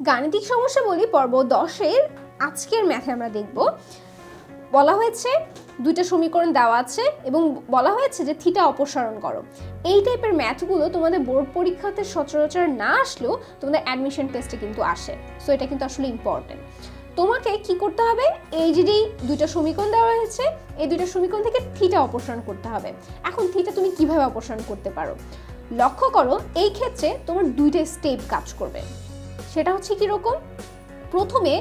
গাণিতিক সমস্যা বলি, পর্ব দশের আজকের ম্যাথে আমরা দেখব। বলা হয়েছে দুইটা সমীকরণ দেওয়া আছে এবং বলা হয়েছে যে থিটা অপসারণ করো। এই টাইপের ম্যাথগুলো তোমাদের বোর্ড পরীক্ষাতে সচরাচর না আসলেও তোমাদের অ্যাডমিশন টেস্টে কিন্তু আসে। সো এটা কিন্তু আসলে ইম্পর্টেন্ট তোমাকে কি করতে হবে? এই যে দুইটা সমীকরণ দেওয়া হয়েছে, এই দুইটা সমীকরণ থেকে থিটা অপসারণ করতে হবে। এখন থিটা তুমি কীভাবে অপসারণ করতে পারো? লক্ষ্য করো, এই ক্ষেত্রে তোমার দুইটা স্টেপ কাজ করবে। সেটা হচ্ছে কীরকম প্রথমে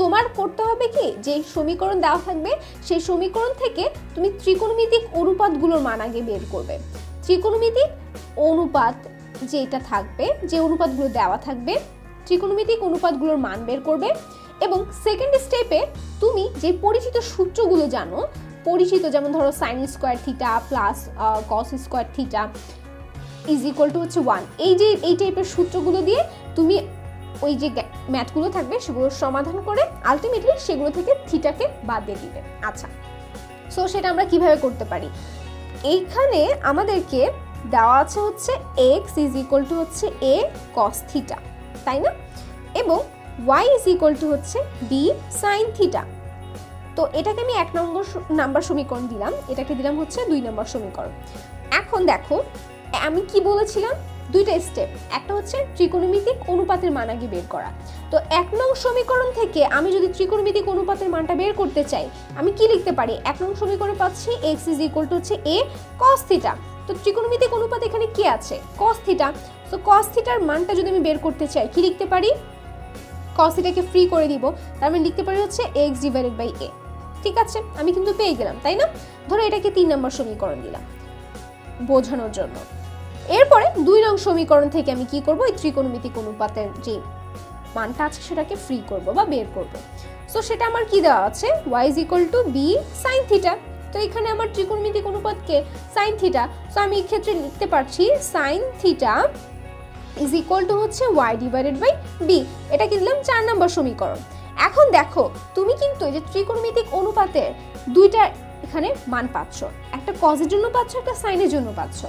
তোমার করতে হবে কি? যে সমীকরণ দেওয়া থাকবে, সেই সমীকরণ থেকে তুমি ত্রিকোণমিতিক অনুপাতগুলোর মান আগে বের করবে। ত্রিকোণমিতিক অনুপাত যেটা থাকবে, যে অনুপাতগুলো দেওয়া থাকবে, ত্রিকোণমিতিক অনুপাতগুলোর মান বের করবে এবং সেকেন্ড স্টেপে তুমি যে পরিচিত সূত্রগুলো জানো, পরিচিত যেমন ধরো sine square theta plus cos square theta is equal to হচ্ছে ওয়ান এই যে, এই টাইপের সূত্রগুলো দিয়ে তুমি ওই যে ম্যাথগুলো থাকবে সেগুলো সমাধান করে আলটিমেটলি সেগুলো থেকে থিটাকে বাদ দিয়ে দিবে। আচ্ছা সো সেটা আমরা কীভাবে করতে পারি? এইখানে আমাদেরকে দেওয়া আছে হচ্ছে এক্স ইজ ইকুয়াল টু হচ্ছে এ কস থিটা তাই না? এবং ওয়াই ইজ ইকুয়াল টু হচ্ছে বি সাইন থিটা তো এটাকে আমি এক নম্বর নাম্বার সমীকরণ দিলাম, এটাকে দিলাম হচ্ছে দুই নম্বর সমীকরণ। এখন দেখো, আমি কি বলেছিলাম? দুইটা স্টেপ একটা হচ্ছে ত্রিকোণমিতিক অনুপাতের মান আগে বের করা। তো এক নং সমীকরণ থেকে আমি যদি ত্রিকোণমিতিক অনুপাতের মানটা বের করতে চাই, আমি কি লিখতে পারি? এক নং সমীকরণে পাচ্ছি এক্স ইজ ইকুয়াল টু হচ্ছে এ কস থিটা তো ত্রিকোণমিতিক অনুপাত এখানে কি আছে? কস থিটা তো কস থিটার মানটা যদি আমি বের করতে চাই, কি লিখতে পারি? কস থিটাকে ফ্রি করে দিব। তার মানে লিখতে পারি হচ্ছে এক্স ডিভাইডেড বাই এ ঠিক আছে? আমি কিন্তু পেয়ে গেলাম, তাই না? ধরো এটাকে তিন নম্বর সমীকরণ দিলাম বোঝানোর জন্য। এরপরে দুই নং সমীকরণ থেকে আমি কি করব? এই ত্রিকোণমিতিক অনুপাতের যে মানটা আছে, সেটাকে ফ্রি করব বা বের করব। সো সেটা আমার কি দেওয়া আছে? Y is equal to B sine theta তো এখানে আমার ত্রিকোণমিতিক অনুপাতকে সাইন থিটা সো আমি এই ক্ষেত্রে লিখতে পারছি sine theta is equal to হচ্ছে ওয়াই ডিভাইডেড বাই বি এটা কি দিলাম চার নম্বর সমীকরণ। এখন দেখো, তুমি কিন্তু এই যে ত্রিকোণমিতিক অনুপাতের দুইটা এখানে মান পাচ্ছ। একটা কজের জন্য পাচ্ছ, একটা সাইনের জন্য পাচ্ছ।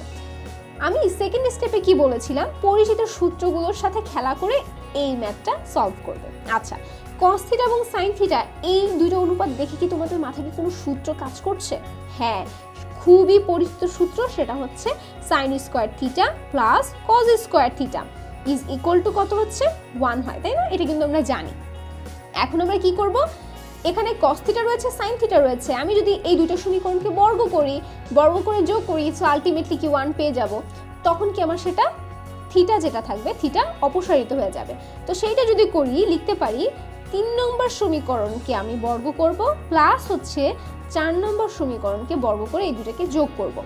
আমি সেকেন্ড স্টেপে কি বলেছিলাম? পরিচিত সূত্রগুলোর সাথে খেলা করে এই ম্যাথটা সলভ করবে। আচ্ছা কস থিটা এবং সাইন থিটা এই দুটো অনুপাত দেখে কি তোমাদের মাথায় কি কোনো সূত্র কাজ করছে? হ্যাঁ খুবই পরিচিত সূত্র সেটা হচ্ছে sine square theta plus cos square theta is equal to কত হচ্ছে? ওয়ান হয়, তাই না? এটা কিন্তু আমরা জানি। এখন আমরা কি করব? এখানে কস থিটা রয়েছে সাইন থিটা রয়েছে। আমি যদি এই দুটো সমীকরণকে বর্গ করি, বর্গ করে যোগ করি সো আলটিমেটলি কি ওয়ান পেয়ে যাব? তখন কি আমার সেটা থিটা যেটা থাকবে থিটা অপসারিত হয়ে যাবে। তো সেইটা যদি করি, লিখতে পারি, তিন নম্বর সমীকরণকে আমি বর্গ করব প্লাস হচ্ছে চার নম্বর সমীকরণকে বর্গ করে এই দুটাকে যোগ করব।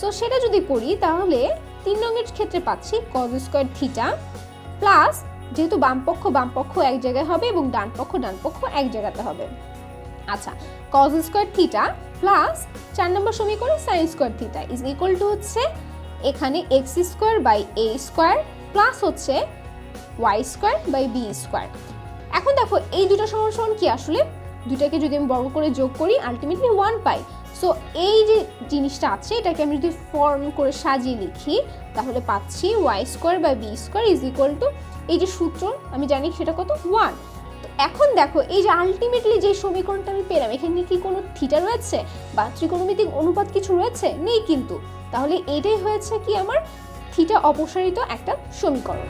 সো সেটা যদি করি, তাহলে তিন রঙের ক্ষেত্রে পাচ্ছি কজ স্কোয়ার থিটা প্লাস যেহেতু বামপক্ষ বামপক্ষ এক জায়গায় হবে এবং ডান পক্ষ ডান পক্ষ এক জায়গাতে হবে। আচ্ছা কজ স্কোয়ার থিটা প্লাস চার নম্বর সমীকরণ sine square theta is equal to হচ্ছে এখানে X square by A square plus হচ্ছে Y square by B square এখন দেখো, এই দুটো সমান কি আসলে? দুটাকে যদি আমি বর্গ করে যোগ করি আলটিমেটলি ওয়ান পাই। সো এই যে জিনিসটা আছে, এটাকে আমি যদি ফর্ম করে সাজিয়ে লিখি, তাহলে পাচ্ছি Y square by B square is equal to এই যে সূত্র, আমি জানি সেটা কত? ওয়ান এখন দেখো, এই যে আলটিমেটলি যে সমীকরণটা আমি পেলাম, এখানে কি কোনো থিটা রয়েছে? বা ত্রিকোণমিতিক অনুপাত কিছু রয়েছে? নেই কিন্তু। তাহলে এটাই হয়েছে কি আমার? থিটা অপসারিত একটা সমীকরণ।